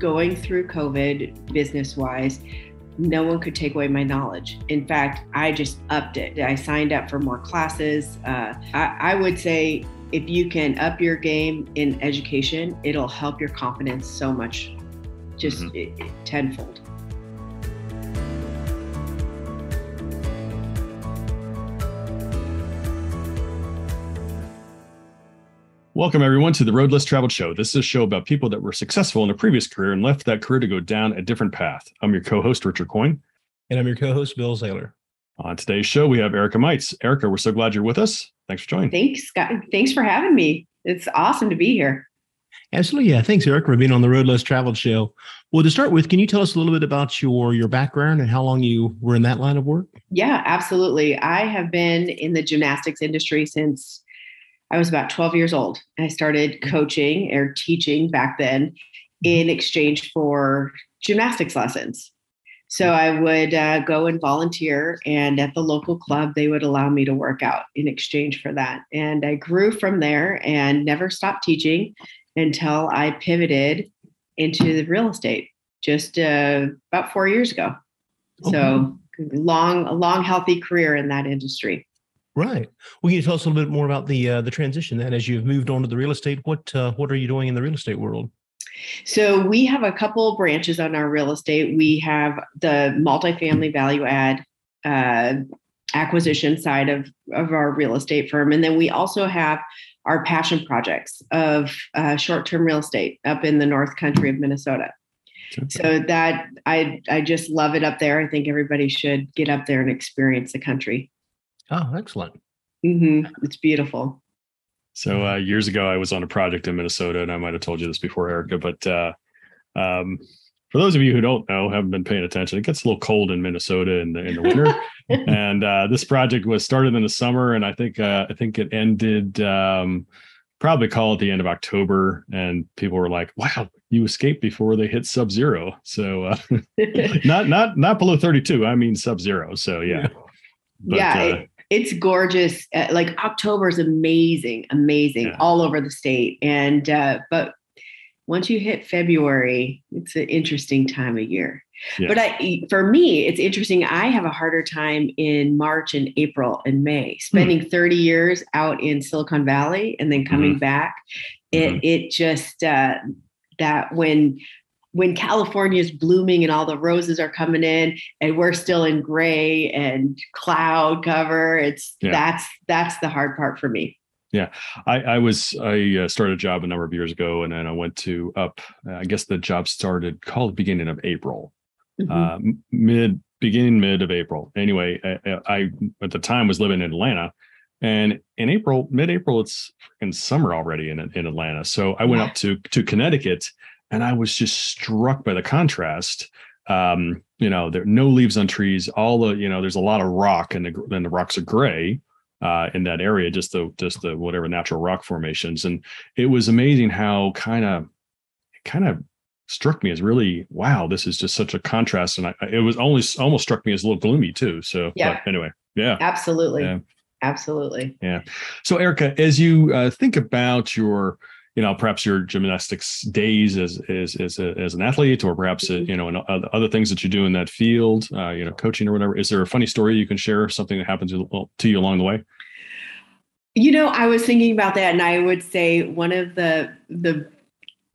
going through COVID business wise, no one could take away my knowledge. In fact, I just upped it. I signed up for more classes. Uh, I, I would say if you can up your game in education, it'll help your confidence so much, just mm-hmm. tenfold. Welcome, everyone, to the Road Less Traveled Show. This is a show about people that were successful in a previous career and left that career to go down a different path. I'm your co host, Richard Coyne. And I'm your co host, Bill Zahller. On today's show, we have Erica Meitz. Erica, we're so glad you're with us. Thanks for joining. Thanks, Scott. Thanks for having me. It's awesome to be here. Absolutely. Yeah. Thanks, Erica, for being on the Road Less Traveled show. Well, to start with, can you tell us a little bit about your your background and how long you were in that line of work? Yeah, absolutely. I have been in the gymnastics industry since I was about 12 years old. I started mm-hmm. coaching or teaching back then in mm-hmm. exchange for gymnastics lessons. So mm-hmm. I would uh, go and volunteer, and at the local club, they would allow me to work out in exchange for that. And I grew from there and never stopped teaching until I pivoted into the real estate just uh, about four years ago. So long, a long, healthy career in that industry. Right. Well, can you tell us a little bit more about the uh, the transition then as you've moved on to the real estate? What uh, what are you doing in the real estate world? So we have a couple branches on our real estate. We have the multifamily value add uh, acquisition side of of our real estate firm, and then we also have our passion projects of uh, short term real estate up in the North Country of Minnesota. So that I I just love it up there. I think everybody should get up there and experience the country. Oh, excellent. Mm-hmm. It's beautiful. So uh, years ago, I was on a project in Minnesota, and I might have told you this before, Erica. But uh, um, for those of you who don't know, haven't been paying attention, it gets a little cold in Minnesota in the in the winter. and uh, this project was started in the summer, and I think uh, I think it ended um, probably call at the end of October. And people were like, "Wow, you escaped before they hit sub zero." So uh, not not not below thirty two. I mean sub zero. So yeah. But, yeah, uh, it's gorgeous. Uh, like October is amazing, amazing yeah. all over the state. And uh, but once you hit February, it's an interesting time of year. Yeah. But I, for me, it's interesting. I have a harder time in March and April and May. Spending mm. 30 years out in Silicon Valley and then coming mm-hmm. back, it mm-hmm. it just uh, that when when California is blooming and all the roses are coming in and we're still in gray and cloud cover, it's yeah. that's that's the hard part for me. Yeah, I, I was I uh, started a job a number of years ago, and then I went to up. I guess the job started called beginning of April, mm-hmm. uh, mid beginning mid of April. Anyway, I, I, at the time was living in Atlanta, and in April, mid April, it's in summer already in in Atlanta. So I went yeah. up to to Connecticut and I was just struck by the contrast. Um, you know, there are no leaves on trees. All the you know, there's a lot of rock, and the then the rocks are gray uh, in that area. Just the just the whatever natural rock formations, and it was amazing how kind of it kind of struck me as really wow. This is just such a contrast, and I, it was only almost struck me as a little gloomy too. So yeah. anyway, yeah, absolutely. Yeah. Absolutely. Yeah. So, Erica, as you uh, think about your you know perhaps your gymnastics days as as as, a, as an athlete or perhaps uh, you know and other things that you do in that field uh, you know coaching or whatever is there a funny story you can share something that happens to to you along the way you know i was thinking about that and i would say one of the the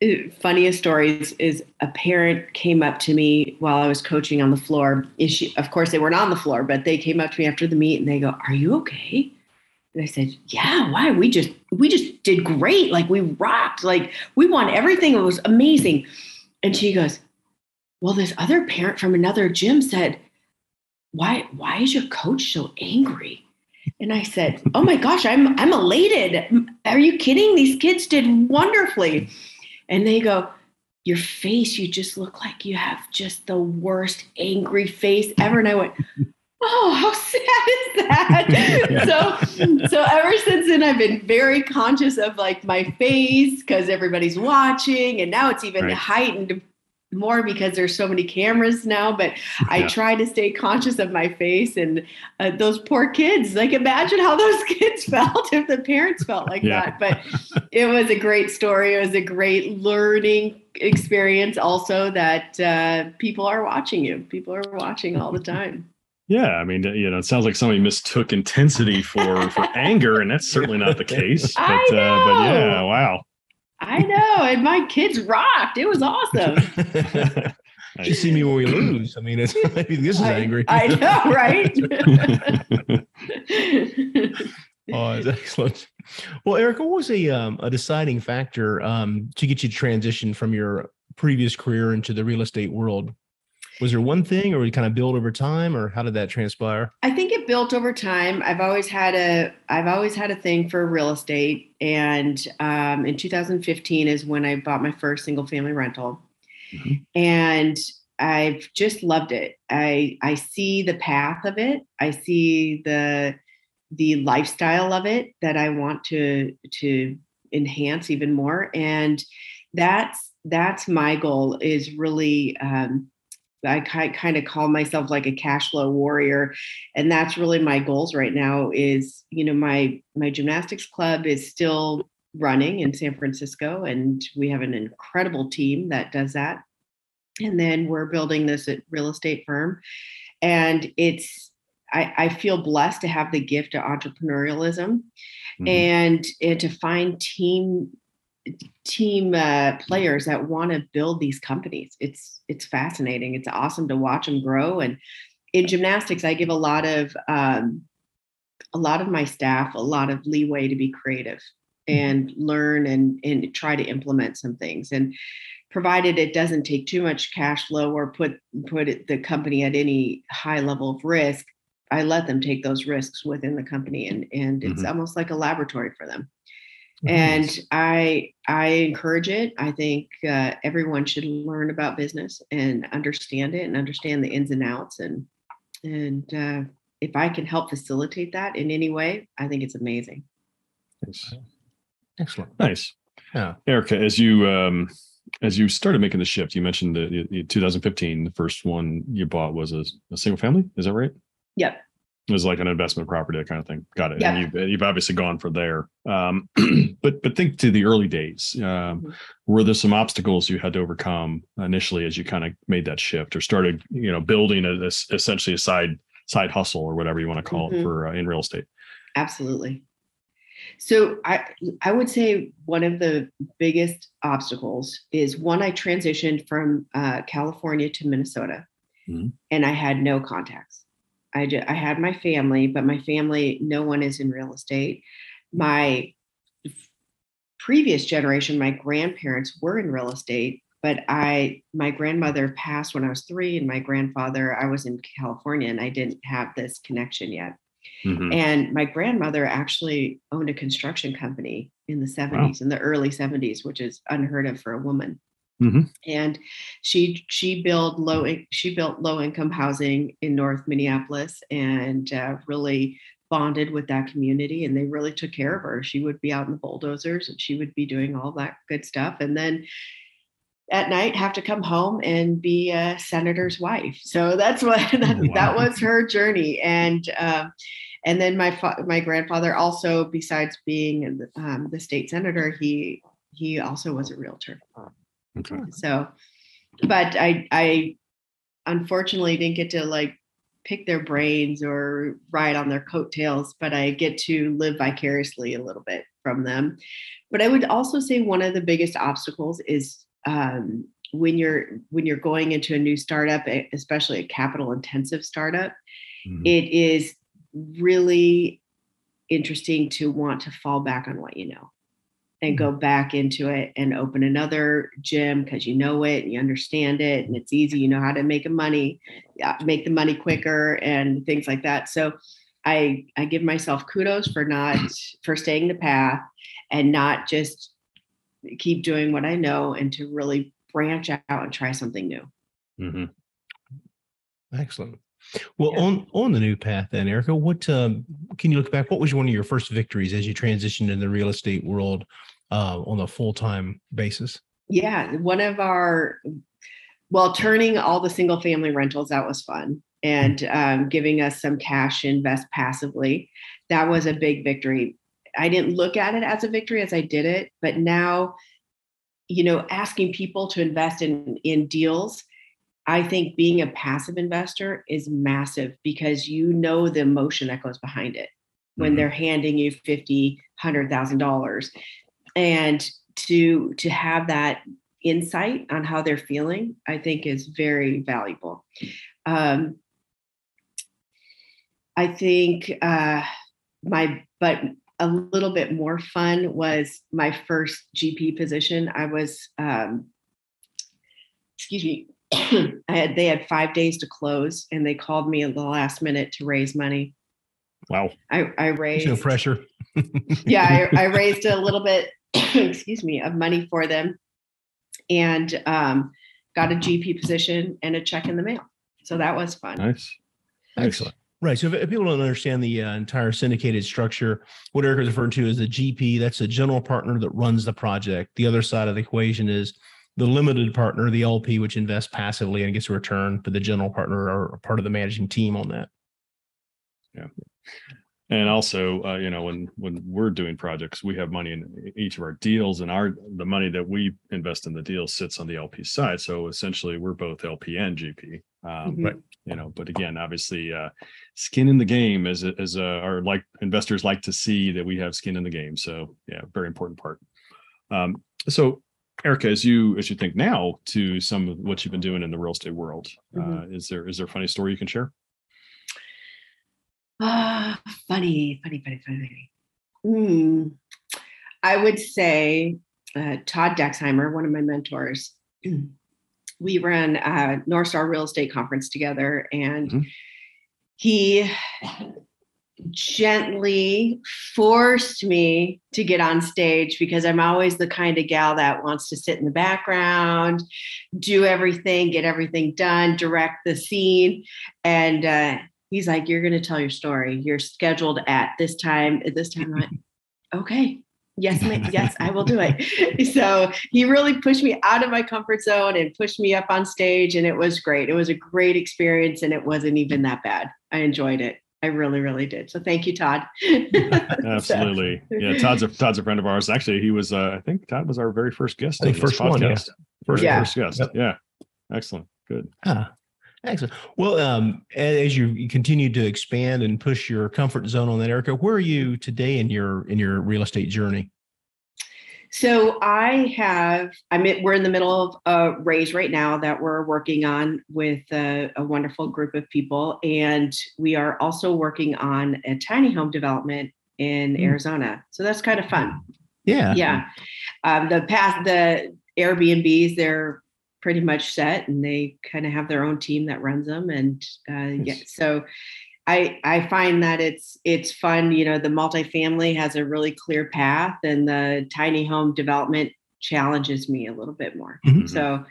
uh, funniest stories is a parent came up to me while I was coaching on the floor. She, of course, they weren't on the floor, but they came up to me after the meet and they go, "Are you okay?" And I said, "Yeah, why? We just we just did great. Like we rocked. Like we won everything. It was amazing." And she goes, "Well, this other parent from another gym said, "Why why is your coach so angry?" And I said, "Oh my gosh, I'm I'm elated. Are you kidding? These kids did wonderfully." And they go, "Your face, you just look like you have just the worst angry face ever." And I went, oh how sad is that so so ever since then i've been very conscious of like my face because everybody's watching and now it's even right. heightened more because there's so many cameras now but yeah. i try to stay conscious of my face and uh, those poor kids like imagine how those kids felt if the parents felt like yeah. that but it was a great story it was a great learning experience also that uh, people are watching you. People are watching all the time. Yeah, I mean, you know, it sounds like somebody mistook intensity for for anger, and that's certainly not the case. But, I know. Uh, but yeah, wow. I know, and my kids rocked. It was awesome. you see me when we lose. I mean, it's maybe this is I, angry. I know, right? oh, it's excellent. Well, Erica, what was a um, a deciding factor um, to get you to transition from your previous career into the real estate world? Was there one thing, or we kind of build over time, or how did that transpire? I think it built over time. I've always had a I've always had a thing for real estate, and um, in 2015 is when I bought my first single family rental, mm-hmm. and I've just loved it. I I see the path of it. I see the the lifestyle of it that I want to to enhance even more, and that's that's my goal is really um, I kind of call myself like a cash flow warrior, and that's really my goals right now. Is you know my my gymnastics club is still running in San Francisco, and we have an incredible team that does that. And then we're building this real estate firm, and it's I, I feel blessed to have the gift of entrepreneurialism, mm-hmm. and and to find team team uh, players that want to build these companies. It's it's fascinating. It's awesome to watch them grow. And in gymnastics, I give a lot of um, a lot of my staff a lot of leeway to be creative mm-hmm. and learn and and try to implement some things. And provided it doesn't take too much cash flow or put put the company at any high level of risk, I let them take those risks within the company, and and it's mm-hmm. almost like a laboratory for them and i i encourage it. I think uh, everyone should learn about business and understand it and understand the ins and outs and and uh, if i can help facilitate that in any way i think it's amazing. Nice. excellent. Nice. Yeah. Erica as you um as you started making the shift you mentioned the 2015 the first one you bought was a, a single family? Is that right? Yep it was like an investment property, that kind of thing. Got it. Yeah. And you've, you've obviously gone for there. Um, but but think to the early days. Um, mm-hmm. Were there some obstacles you had to overcome initially as you kind of made that shift or started, you know, building a, a essentially a side side hustle or whatever you want to call mm-hmm. it for uh, in real estate? Absolutely. So I I would say one of the biggest obstacles is one I transitioned from uh, California to Minnesota, mm-hmm. and I had no contacts. I, just, I had my family, but my family, no one is in real estate. My previous generation, my grandparents were in real estate, but I, my grandmother passed when I was three, and my grandfather, I was in California, and I didn't have this connection yet. Mm-hmm. And my grandmother actually owned a construction company in the 70s, wow. in the early 70s, which is unheard of for a woman. Mm-hmm. And she she built low she built low income housing in North Minneapolis and uh, really bonded with that community and they really took care of her. She would be out in the bulldozers and she would be doing all that good stuff. And then at night have to come home and be a senator's wife. So that's what that, wow. that was her journey. And uh, and then my fa- my grandfather also, besides being um, the state senator, he he also was a realtor. Okay. So, but I I unfortunately didn't get to like pick their brains or ride on their coattails, but I get to live vicariously a little bit from them. But I would also say one of the biggest obstacles is um, when you're when you're going into a new startup, especially a capital intensive startup, mm-hmm. it is really interesting to want to fall back on what you know and go mm-hmm. back into it and open another gym because you know it and you understand it and it's easy you know how to make a money make the money quicker and things like that so i i give myself kudos for not for staying the path and not just keep doing what i know and to really branch out and try something new mm-hmm. excellent well, yeah. on on the new path, then, Erica, what um, can you look back? What was one of your first victories as you transitioned in the real estate world uh, on a full time basis? Yeah, one of our well, turning all the single family rentals that was fun, and um, giving us some cash to invest passively. That was a big victory. I didn't look at it as a victory as I did it, but now you know, asking people to invest in in deals. I think being a passive investor is massive because you know the emotion that goes behind it when mm-hmm. they're handing you fifty, hundred thousand dollars, and to to have that insight on how they're feeling, I think is very valuable. Um, I think uh, my, but a little bit more fun was my first GP position. I was, um, excuse me, I had they had five days to close, and they called me at the last minute to raise money. Wow! I, I raised no pressure. yeah, I, I raised a little bit, excuse me, of money for them, and um, got a GP position and a check in the mail. So that was fun. Nice. Excellent. Right. So if, people don't understand the uh, entire syndicated structure, what Eric is referring to is the GP. That's a general partner that runs the project. The other side of the equation is the limited partner, the LP, which invests passively and gets a return, but the general partner are part of the managing team on that. Yeah. And also uh, you know when when we're doing projects we have money in each of our deals and our the money that we invest in the deal sits on the lp side. So essentially we're both lp and gp um, mm-hmm. you know but again obviously uh, skin in the game as as uh, our like investors like to see that we have skin in the game. So yeah very important part. Um, so erica as you as you think now to some of what you've been doing in the real estate world mm-hmm. Uh, is there is there a funny story you can share Ah, funny, funny, funny, funny. Hmm. I would say uh, Todd Dexheimer, one of my mentors. We ran a North Star Real Estate Conference together, and mm-hmm. he gently forced me to get on stage because I'm always the kind of gal that wants to sit in the background, do everything, get everything done, direct the scene. And uh, he's like, You're going to tell your story. You're scheduled at this time, at this time. Like, okay. Yes, yes, I will do it. So he really pushed me out of my comfort zone and pushed me up on stage. And it was great. It was a great experience. And it wasn't even that bad. I enjoyed it. I really, really did. So thank you, Todd. Absolutely. so. Yeah. Todd's a, Todd's a friend of ours. Actually, he was, uh, I think Todd was our very first guest. I think first podcast. one. Yeah. First, yeah. first guest. Yep. Yeah. Excellent. Good. Ah, Excellent. Well, um, as you continue to expand and push your comfort zone on that, Erica, where are you today in your in your real estate journey? So I have. I'm. In, we're in the middle of a raise right now that we're working on with a, a wonderful group of people, and we are also working on a tiny home development in mm. Arizona. So that's kind of fun. Yeah. Yeah. Um, the past the Airbnbs, they're pretty much set and they kind of have their own team that runs them and uh, yeah so I, I find that it's it's fun. You know, the multifamily has a really clear path, and the tiny home development challenges me a little bit more. Mm-hmm. So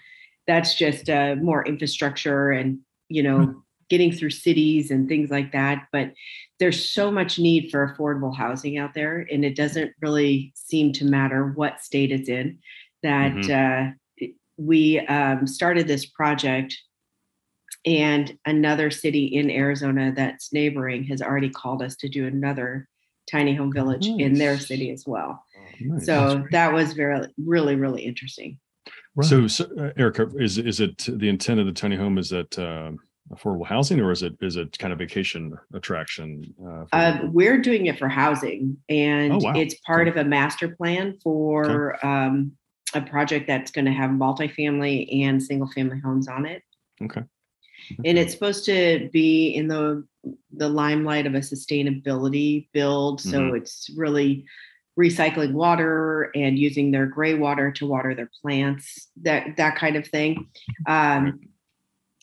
that's just uh, more infrastructure and you know mm-hmm. getting through cities and things like that. But there's so much need for affordable housing out there, and it doesn't really seem to matter what state it's in. That mm-hmm. uh, we um, started this project and another city in Arizona that's neighboring has already called us to do another tiny home village nice. in their city as well. Nice. So that was very, really, really interesting. Right. So, so uh, Erica, is is it the intent of the tiny home? Is that uh, affordable housing, or is it is it kind of vacation attraction? Uh, uh, we're doing it for housing, and oh, wow. it's part of a master plan for okay. um, a project that's going to have multifamily and single family homes on it. Okay. And it's supposed to be in the the limelight of a sustainability build. So mm-hmm. it's really recycling water and using their gray water to water their plants, that that kind of thing. Um,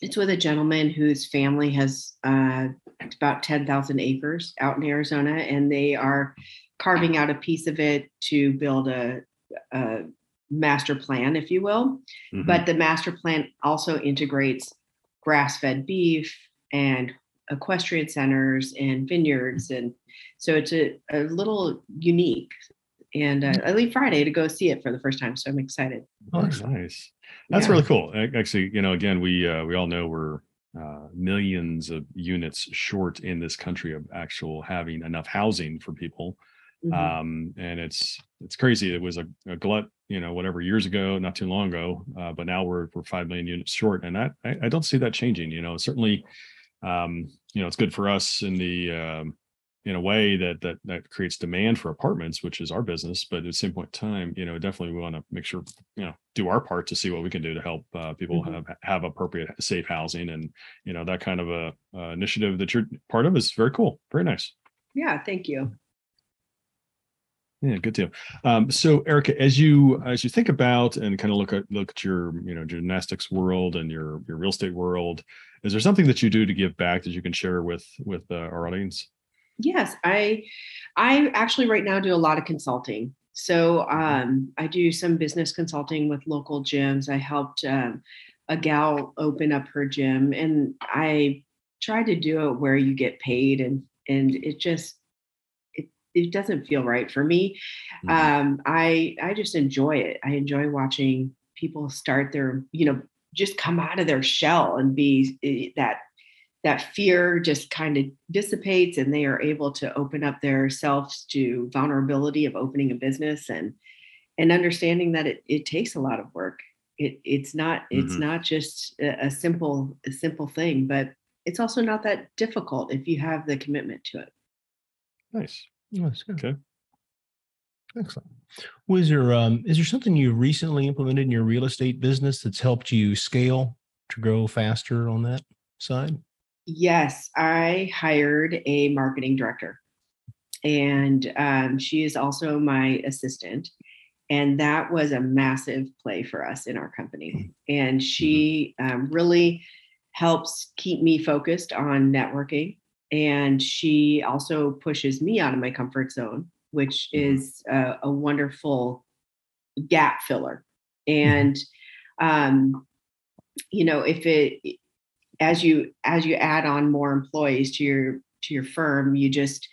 it's with a gentleman whose family has uh, about 10,000 acres out in Arizona, and they are carving out a piece of it to build a, a master plan, if you will. Mm-hmm. But the master plan also integrates grass fed beef and equestrian centers and vineyards. And so it's a, a little unique. And uh, I leave Friday to go see it for the first time. So I'm excited. Oh, nice. That's yeah. really cool. Actually, you know, again, we uh, we all know we're uh, millions of units short in this country of actual having enough housing for people. Mm-hmm. Um, and it's it's crazy. It was a, a, glut, you know, whatever years ago, not too long ago, uh, but now we're we're five million units short, and that I, I don't see that changing. You know, certainly, um, you know, it's good for us in the um, in a way that that that creates demand for apartments, which is our business. But at the same point in time, you know, definitely we want to make sure you know do our part to see what we can do to help uh, people mm-hmm. have have appropriate safe housing, and you know that kind of a uh, initiative that you're part of is very cool, very nice. Yeah, thank you. Yeah, good deal. Um, so, Erica, as you as you think about and kind of look at look at your you know gymnastics world and your your real estate world, is there something that you do to give back that you can share with with uh, our audience? Yes, I I actually right now do a lot of consulting. So mm-hmm. um, I do some business consulting with local gyms. I helped um, a gal open up her gym, and I try to do it where you get paid, and and it just it doesn't feel right for me. Mm-hmm. Um, I I just enjoy it. I enjoy watching people start their, you know, just come out of their shell and be eh, that that fear just kind of dissipates and they are able to open up their selves to vulnerability of opening a business and and understanding that it, it takes a lot of work it it's not it's mm-hmm. not just a, a, simple a simple thing but it's also not that difficult if you have the commitment to it nice Yes. Okay. Excellent. Was there um is there something you recently implemented in your real estate business that's helped you scale to grow faster on that side? Yes, I hired a marketing director, and um, she is also my assistant. And that was a massive play for us in our company. Mm-hmm. And she um, really helps keep me focused on networking and she also pushes me out of my comfort zone which mm-hmm. is a, a, wonderful gap filler mm-hmm. and um, you know if it as you as you add on more employees to your to your firm you just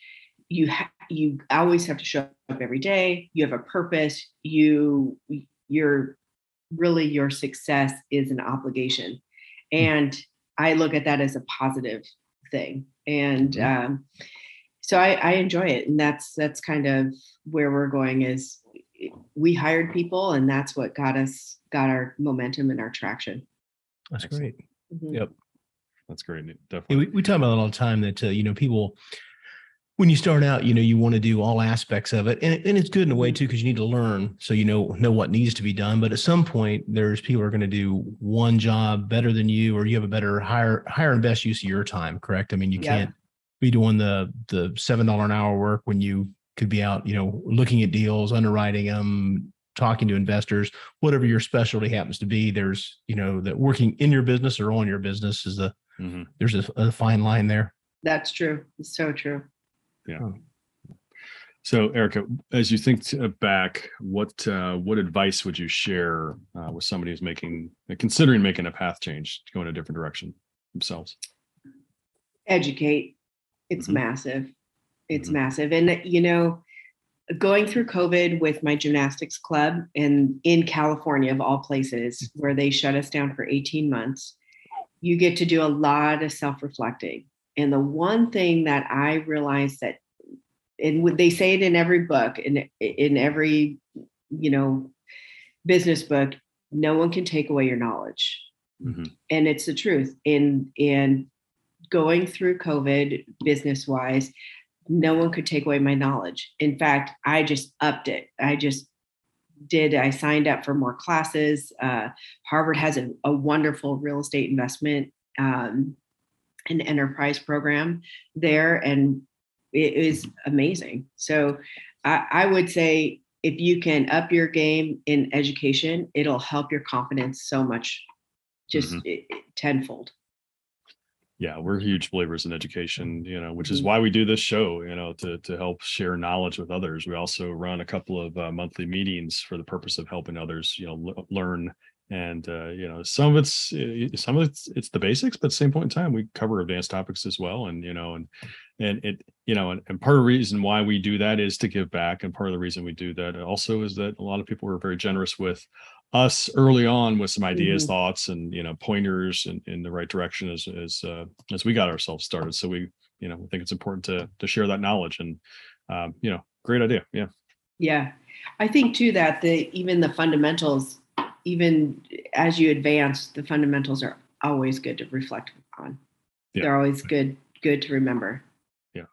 you ha- you always have to show up every day you have a purpose you you're really your success is an obligation mm-hmm. and i look at that as a positive thing and mm-hmm. um, so I, I enjoy it and that's that's kind of where we're going is we hired people and that's what got us got our momentum and our traction. That's great. Mm-hmm. yep. That's great. Definitely yeah, we, we talk about it all the time that uh, you know people when you start out, you know, you want to do all aspects of it. And, and it's good in a way mm-hmm. too, because you need to learn so you know know what needs to be done. But at some point, there's people are going to do one job better than you, or you have a better higher higher and best use of your time, correct? I mean, you yeah. can't be doing the the seven dollar an hour work when you could be out, you know, looking at deals, underwriting them, talking to investors, whatever your specialty happens to be. There's, you know, that working in your business or on your business is a mm-hmm. there's a, a fine line there. That's true. It's so true yeah. So, Erica, as you think back, what uh, what advice would you share uh, with somebody who's making, considering making a path change, to go in a different direction themselves? Educate. It's mm-hmm. massive. It's mm-hmm. massive, and you know, going through COVID with my gymnastics club and in California, of all places, where they shut us down for eighteen months, you get to do a lot of self reflecting and the one thing that I realized that, and they say it in every book, in in every you know business book, no one can take away your knowledge, mm-hmm. and it's the truth. In in going through COVID business wise, no one could take away my knowledge. In fact, I just upped it. I just did i signed up for more classes uh, harvard has a, a, wonderful real estate investment um, an enterprise program there and it is amazing so I, I, would say if you can up your game in education it'll help your confidence so much just mm-hmm. it, it, tenfold yeah we're huge believers in education you know which is mm-hmm. why we do this show you know to to help share knowledge with others we also run a couple of uh, monthly meetings for the purpose of helping others you know l- learn and uh, you know some of it's eh, some of it's it's the basics but at the same point in time we cover advanced topics as well and you know and and it you know and, and part of the reason why we do that is to give back and part of the reason we do that also is that a lot of people were very generous with us early on with some ideas mm-hmm. thoughts and you know pointers in, in the right direction as as uh, as we got ourselves started so we you know i think it's important to to share that knowledge and um, you know great idea. Yeah. Yeah. I think too that the even the fundamentals, even as you advance, the fundamentals are always good to reflect on. Yeah. They're always good, good to remember. Yeah.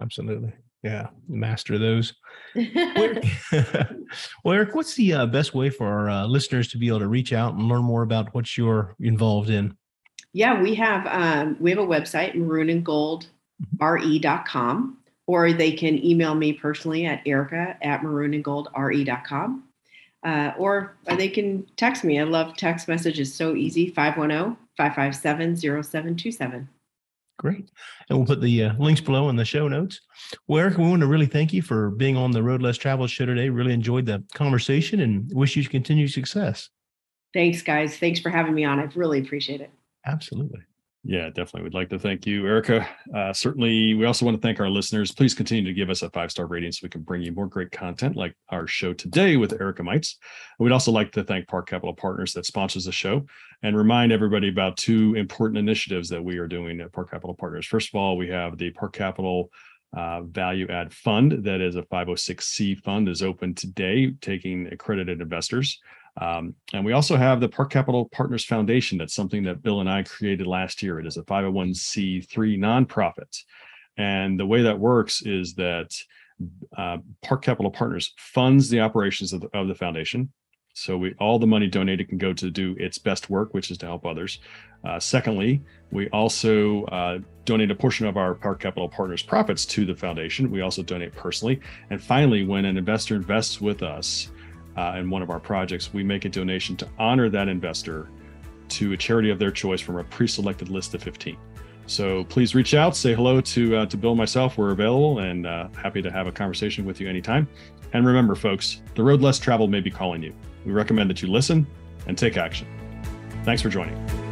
Absolutely. Yeah. Master those. well, Eric, what's the uh, best way for our uh, listeners to be able to reach out and learn more about what you're involved in? Yeah, we have um, we have a website, maroonandgoldre.com, or they can email me personally at erica at maroonandgoldre.com. Uh, or they can text me. I love text messages. So easy 510 557 0727. Great. And we'll put the uh, links below in the show notes. Well, Eric, we want to really thank you for being on the Road Less Travel show today. Really enjoyed the conversation and wish you continued success. Thanks, guys. Thanks for having me on. I really appreciate it. Absolutely. Yeah, definitely. We'd like to thank you, Erica. Uh, certainly, we also want to thank our listeners. Please continue to give us a five star rating so we can bring you more great content like our show today with Erica Meitz. We'd also like to thank Park Capital Partners that sponsors the show and remind everybody about two important initiatives that we are doing at Park Capital Partners. First of all, we have the Park Capital uh, Value Add Fund, that is a 506c fund, is open today, taking accredited investors. Um, and we also have the Park Capital Partners Foundation. That's something that Bill and I created last year. It is a 501c3 nonprofit. And the way that works is that uh, Park Capital Partners funds the operations of the, of the foundation. So we all the money donated can go to do its best work, which is to help others. Uh, secondly, we also uh, donate a portion of our Park Capital Partners profits to the foundation. We also donate personally. And finally, when an investor invests with us, uh, in one of our projects, we make a donation to honor that investor to a charity of their choice from a pre-selected list of 15. So please reach out, say hello to uh, to Bill and myself. We're available and uh, happy to have a conversation with you anytime. And remember, folks, the road less traveled may be calling you. We recommend that you listen and take action. Thanks for joining.